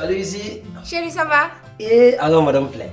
Salut ici. Chérie, ça va Et eh, alors madame Flay.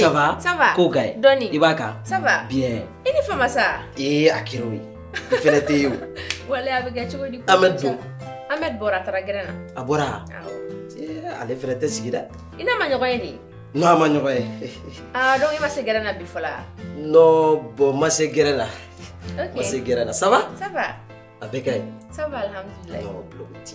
Ça va Ça va. Kogai. Doni. Ibaka. Ça va Bien. Et les à ça Et à Il fait la théo. Voilà, avec du Ahmed Ahmed Bora, t'as la graine. Ah, Bora. Ah, eh, Allez, frère, t'es sigida. Il n'a pas de Non, a ma ɲɔgɔn Ah, donc i ma se gɛrɛ Non, bon, ma se gɛrɛ Ok. ma se Ça va? Ça va. Ah Ça va, alhamdulilayi. Non, bulon t'i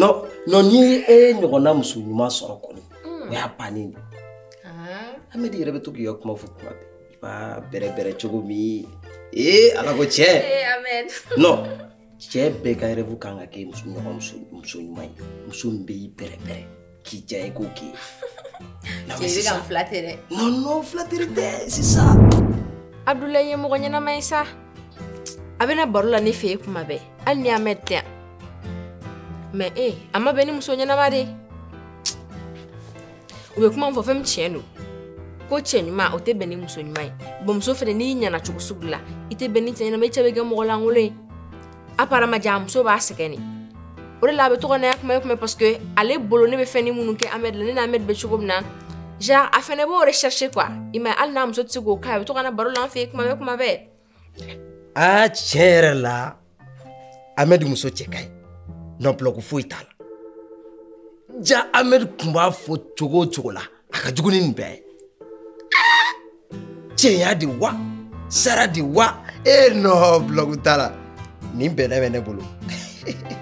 nɔ nɔ n'i ye e ɲɔgɔnna muso ɲuman sɔrɔ kɔni hmm. o y'a bannen de amadu ah. yɛrɛ bɛ to k'i ka kuma fɔ kuma bɛɛ i b'a bɛrɛbɛrɛ cogo min ee ala ko cɛ nɔ cɛ bɛɛ ka yɛrɛfu kan ka kɛ muso ɲɔgɔn muso ɲuman ye muso min bɛ y'i bɛrɛbɛrɛ k'i diya i k'o k'i ye. cɛ i bɛ ka n filatɛ dɛ. non non filatɛli tɛ sisan. abudulayi ye mɔgɔ ɲɛnama ye sa a bɛna baro la ne fɛ yen kuma bɛɛ hali ni a mɛn tɛ yan. mɛ e a ma bɛn ni muso ɲɛnama de u bɛ kuma min fɔ fɛn min tiɲɛ don ko cɛ ɲuman o tɛ bɛn ni muso ɲuman ye bɔn muso fɛnɛ n'i ɲana cogo sugu la i tɛ bɛn ni cɛ ɲɛnama i cɛ bɛ kɛ mɔgɔ lankolon ye a paramaja a muso b'a sɛgɛn ne o de la a bɛ tɔgɔ naya kuma ye kuma paseke ale bolo ne bɛ fɛn ni minnu kɛ amɛdi la ne na amɛdi bɛ cogo min na ja a fɛnɛ b'o recherche kuwa i ma hali n'a muso tɛ se k'o k'a ye a bɛ to ka na baro la an fɛ yen kuma bɛɛ kuma bɛɛ aa tiɲɛ yɛrɛ la amɛdi muso cɛ ka ɲi nɔnpɔlɔko foyi t'a la ja amɛdi tun b'a fɔ cogo o cogo la a ka jugu ni nin bɛɛ ye tiɲɛya de wa sara de wa e eh, nɔ t'a la nin bɛnna bɛ ne bolo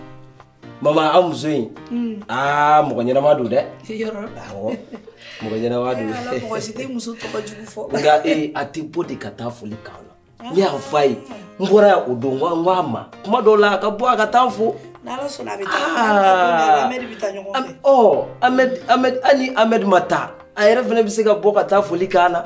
mama an muso in aa mɔgɔ ɲɛnama don dɛ awɔ mɔgɔ ɲɛnama don nka ee a tɛ bɔ de ka taa foli k'an na ne y'a fɔ a ye n bɔra yan o don n ko a ma kuma dɔw la a ka bɔ a ka taa n fo. n'ala sɔnna a bɛ taa amɛdi bɛ taa ɲɔgɔn fɛ. ɔ amɛdi amɛdi hali amɛdi ma taa a yɛrɛ fana bɛ se ka bɔ ka taa foli k'an na.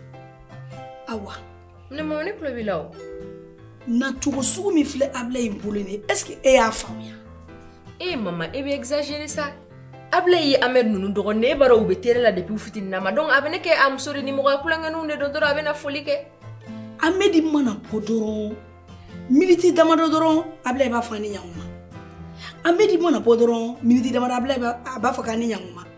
awa ne mama ne tulo b'i la o nacogo sugu min filɛ ne est ce que e y'a famia e mama e bɛ exagérer sa abila ye amɛri ninnu dɔgɔnin e b'a u bɛ la depuis fitininama donc na bɛ ne kɛ a muso de nimɔgɔya kulonkɛninw de don dɔrɔn a bɛ na foli kɛ amɛdi mana bɔ dɔrɔn miniti damadɔ dɔrɔn abila i b'a fɔ a ni ɲankuma mana miniti b'a k'a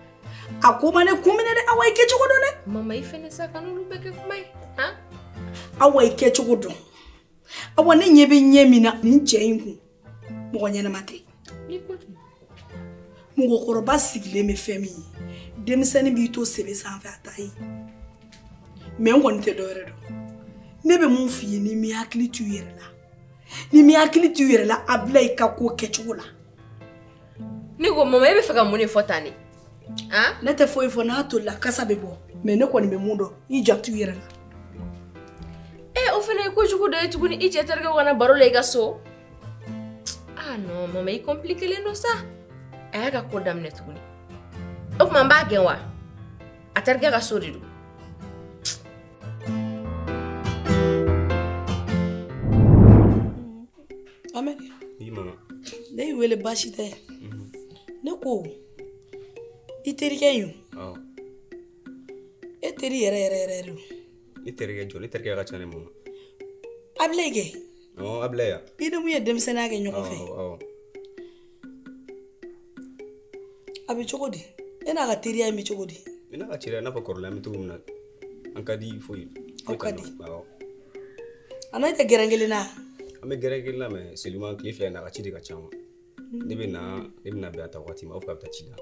akomane kuminere awaike ne mama ife ifene sakanulubeke kumai ha awa awaike awa ne nyebe nyemina ninjengu mokonyana mate mɔgɔkɔrɔba sigilen bɛ fɛn min ye denmisɛnnin b'i to sebe sanfɛ a ta ye mɛ n kɔni tɛ dɔwɛrɛ dɔn ne bɛ mun f'i ye ni mi hakili t'u yere la ni mi hakili t'u yere la a bila i ka ko kɛcogo la ne mama ebe bɛ fɛ ka mun de fɔ ne tɛ foyi fɔ n'a tolila kasa bɛ bɔ mɛ ne kɔni bɛ mun dɔn i janto yɛrɛ la e o fana ye kojugu dɔ ye tuguni i cɛ terikɛ kana baro la i ka so ah non mama i compliquelen don sa a y'a ka ko daminɛ tuguni o tuma n b'a gɛn wa a terikɛ ka so de don amɛdi ne y'i wele baasi tɛ ne ko i terikɛ in e teri yɛrɛ yɛrɛ yɛrɛ do i terikɛ jɔ i terikɛ ka ca ne ma abila kɛ abila ya i ni mun ye denmisɛnniya kɛ ɲɔgɔn fɛ a bɛ cogo di e n'a ka teriya in bɛ cogo di n'a ka teriya i n'a fɔ kɔrɔlen an bɛ cogo min na an di foyi aw ka di a n'a tɛ est kelen na an bɛ gɛrɛ kelen na mɛ seliman na a ka ci de ka ca na ne bɛ na bɛn a ta waati ma aw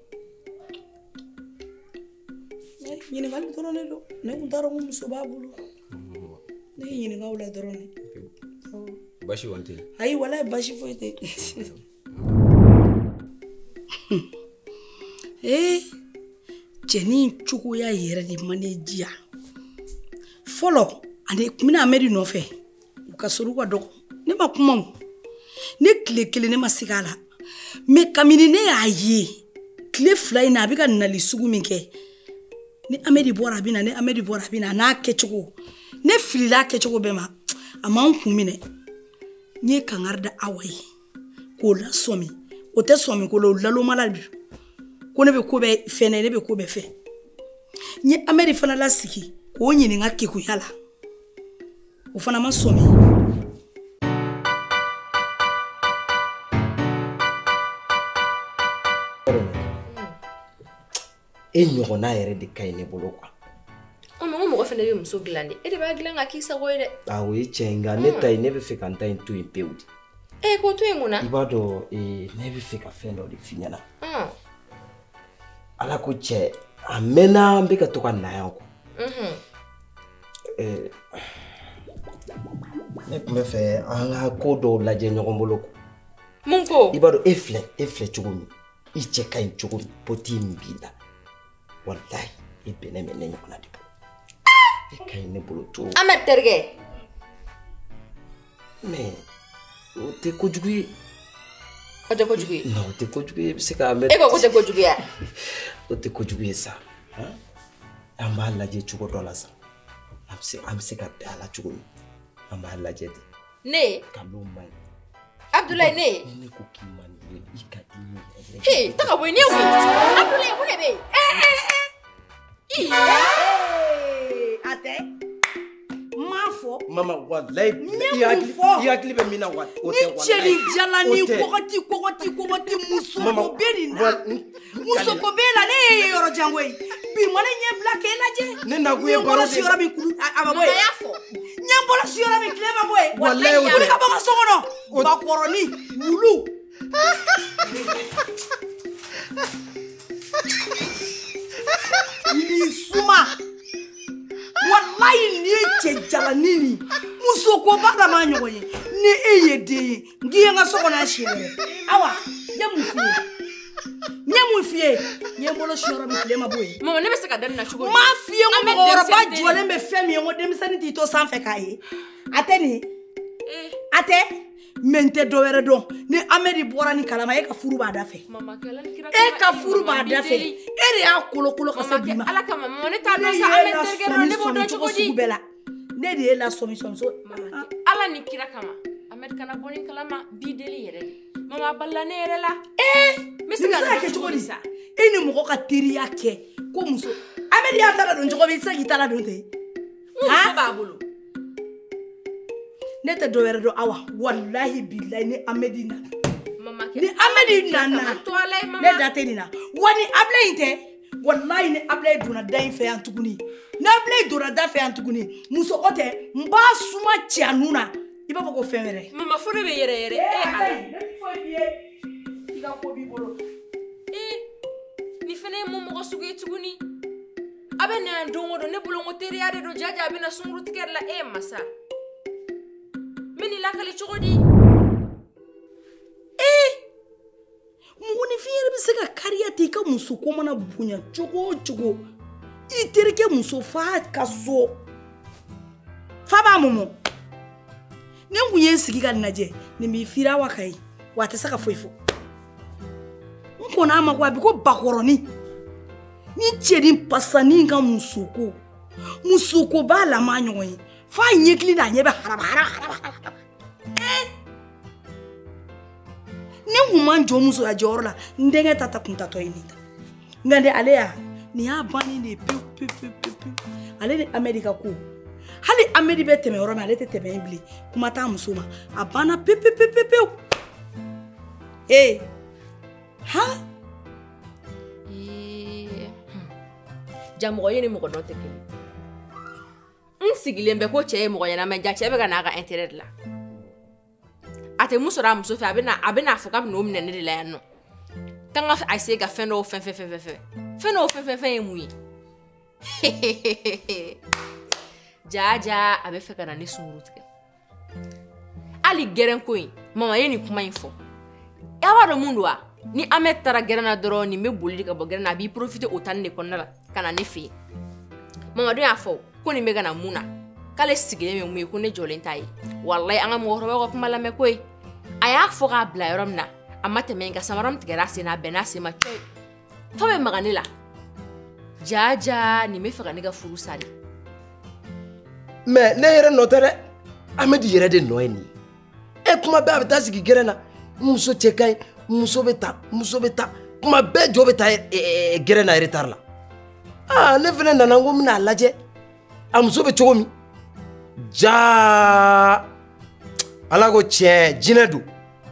ɲininkali dɔrɔn de don ne kun t'a dɔn ko muso b'a bolo ne ye ɲininkaw la dɔrɔn de basi kɔni tɛ ayi wala ye basi foyi eh, tɛ ee cɛnin cogoya yɛrɛ de man ne diya fɔlɔ ani kun bɛna amɛdi nɔfɛ u ka sori ka dɔgɔ ne ma kuma o ne tile kelen ne ma sigi a la mɛ kabini ne y'a ye tile fila in na a bɛ ka nali sugu min kɛ ni amedi bɔra a bɛ na ni amedi bɔra a bɛ na a n'a kɛcogo ne filila a kɛcogo bɛɛ ma a ma n kun minɛ n ye kankari da awa ye k'o lasɔmi o tɛ sɔmi ko la o lalomala bi ko ne bɛ ko bɛɛ fɛn ne bɛ ko bɛɛ fɛ n ye amedi fana lasigi k'o ɲininka kekuya la o fana ma sɔmi e ɲɔgɔnna yɛrɛ de ka ɲi ne bolo kuwa ko mɔgɔ fana bɛ muso dilan de e de b'a dilan ka k'i sago ye dɛ awo ah ye tiɲɛ nka ne mm. ta ye ne bɛ fɛ ka n ta in to yen pewu de ee eh, ko to yen mun na i b'a dɔn eh, ne bɛ fɛ ka fɛn dɔ de f'i ɲɛna ah. ala ko cɛ a mɛnna n bɛ ka to ka na yan kɔ eh, ne tun bɛ fɛ an ka ko dɔw lajɛ ɲɔgɔn bolo kɔ mun ko i b'a dɔn e filɛ e filɛ cogo min i cɛ ka ɲi cogo min pɔti in b'i la wallahi i bɛnɛ mɛnɛ ɲɔgɔnna de bolo i ka ɲi ne bolo cogo an bɛ terikɛ mɛ o tɛ kojugu ye o tɛ kojugu ye o tɛ kojugu ye i se k'a mɛn e ko ko o sa an b'a lajɛ cogo dɔ la sa an se an se ka bɛn a la cogo ne ne ne ko k'i man a tɛ n m'a fɔ mama walayi i hakili bɛ min na wa o tɛ walayi ni cɛli jala ni kɔgɔti kɔgɔti kɔgɔti musoko bɛ nin na musoko bɛ la ne ye yɔrɔ jango ye bi ma ne ɲɛ bila k'e lajɛ ne nakun ye baro de ye ɲɛkɔlɔsi yɔrɔ min kulu a ma bɔ yen ɲɛkɔlɔsi yɔrɔ min tile ma bɔ yen walayi o tɛ wuli ka bɔ n ka so kɔnɔ bakɔrɔni wulu. ni suma walayi ni ye cɛ jalani ni musokoba eh. dama ɲɔgɔn ye ni e ye den ye n k'i ye n ka so kɔnɔ siyɛn awa ye mun f'i ye n ye mun f'i ye n ye n bolo siyɔrɔ min tile ma bɔ yen. mama ne bɛ se ka daminɛ cogo di. n m'a f'i ye n ko mɔgɔkɔrɔba jɔlen bɛ fɛn min ye n ko denmisɛnnin t'i to sanfɛ k'a ye a tɛ nin ye a tɛ. mɛ n tɛ dɔwɛrɛ dɔn ni amɛdi bɔra ni kalama e ka furu b'a da fɛ e ka furu b'a da fɛ e de y'a kolokolo ka se bi ma ne y'e lasɔmi sɔmi cogo sugu bɛɛ la ne de y'e lasɔmi sɔmi so ala ni kira kama amɛdi kana bɔ ni kalama bi deli yɛrɛ de mama balila ne yɛrɛ la ee n bɛ se ka kɛ cogo di sa e ni mɔgɔ ka teriya kɛ ko muso amɛdi y'a ta la don cogo min i tɛ se k'i ta la don ten muso b'a bolo ne tɛ dɔwɛrɛ dɔn awa walahi bilayi ni amedi nana ni amedi nana ne da tɛ nin na wa ni abilayi tɛ walahi ni abilayi donna da in fɛ yan tuguni ni abilayi donna da fɛ yan tuguni muso o tɛ n b'a suma cɛ a nun na i b'a fɔ ko fɛn wɛrɛ. mama fo ne bɛ yɛrɛ yɛrɛ e ala. ne ti foyi f'i ye i ka ko b'i bolo. ee eh, nin fana ye mun mɔgɔ sugu ye tuguni a bɛ na yan don o don ne bolo n ko teriya de don jaja a bɛ na sunkurutigɛ la e masa. lakalicogo di ee mɔgɔninfin yɛrɛ se ka ka muso ko mana bonya cogo o cogo i muso fa ka so fa b'a mɔmɔ ne kun ye n e sigi ka lajɛ nin b'i fira wa ka wa ka foyi fɔ n kɔnna a ko ni ka musoko musoko b'a lama ɲɔgɔn f'a ɲɛkili n'a a bɛ haraba ne n kun ma n jɔ n musoya jɔyɔrɔ la n denkɛ ta ta kuntatɔ ye nin ta nka de ale ya nin y'a bannen de ye pewu pewu pewu pewu ale ni amɛdi ka ko hali amɛdi bɛ tɛmɛ yɔrɔ min ale tɛ tɛmɛ yen bilen kuma t'a muso ma a banna pewu pewu pewu pewu ee han. Ee, hmm. jamɔgɔ ye ni mɔgɔ dɔn tɛ kelen n sigilen bɛ ko cɛ ye mɔgɔ ɲɛnama ja cɛ bɛ ka n'a ka intérêt dilan a tɛ mun sɔrɔ a muso fɛ a bɛna a bɛna fɔ k'a bɛ n'o minɛ ne de la yan nɔ k'an ka a ka fɛn dɔw fɛn fɛn fɛn fɛn fɛn fɛn dɔw fɛn fɛn fɛn ye mun ye jaja a bɛ fɛ ka na ne sunkuru tigɛ hali gɛrɛnko in e, mama ye nin kuma in fɔ a b'a dɔn mun don wa ni an bɛ taara gɛrɛn na dɔrɔn nin bɛ boli de ka bɔ gɛrɛn na a b'i porofite o tani de kɔnɔna la ka na ne fɛ yen mamadon y'a fɔ ko nin bɛ ka na mun na k'ale sigilen bɛ mun ye ko ne jɔlen t'a ye walayi an ka mɔgɔkɔrɔbaw ka kuma lamɛn ko ye a y'a fɔ k'a bila yɔrɔ min na a ma tɛmɛ in ka samara min tigɛra a sen na a bɛnna a sen ma coyi fa bɛ maga ne la jaja nin bɛ fɛ ka ne ka furu sa de. mɛ ne yɛrɛ nɔ tɛ dɛ amadu yɛrɛ de nɔ ye nin ye e kuma bɛɛ a bɛ taa sigi gɛrɛn na muso cɛ ka ɲi muso bɛ ta muso bɛ ta kuma bɛɛ jo bɛ taa e, e, e, gɛrɛn na eretari la aa ne fɛnɛ nana n ko n bɛna a lajɛ a muso bɛ cogo min jaa ala ko tiɲɛ jinɛ don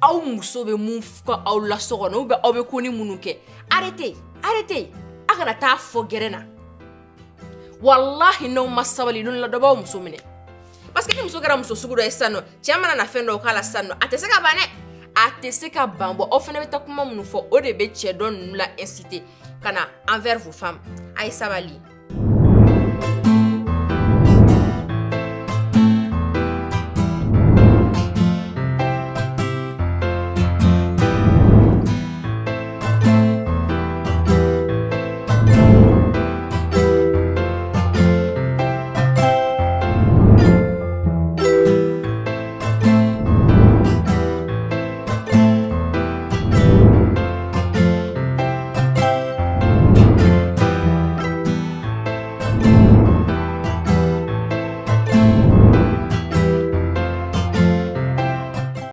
aw muso bɛ mun ka aw la so kɔnɔ ubiyɛn aw bɛ koni minnu kɛ arete arete a kana taa fɔ gɛrɛ na walahi n'aw ma sabali n'o la dɔ b'aw muso minɛ parce que ni muso kɛra muso sugu dɔ ye sisan nɔ cɛ mana na fɛn dɔw k'a la sisan nɔ a tɛ se ka ban dɛ a tɛ se ka ban bɔ aw fana bɛ taa kuma minnu fɔ o de bɛ cɛ dɔ ninnu la inciter ka na envers vos femmes a ye sabali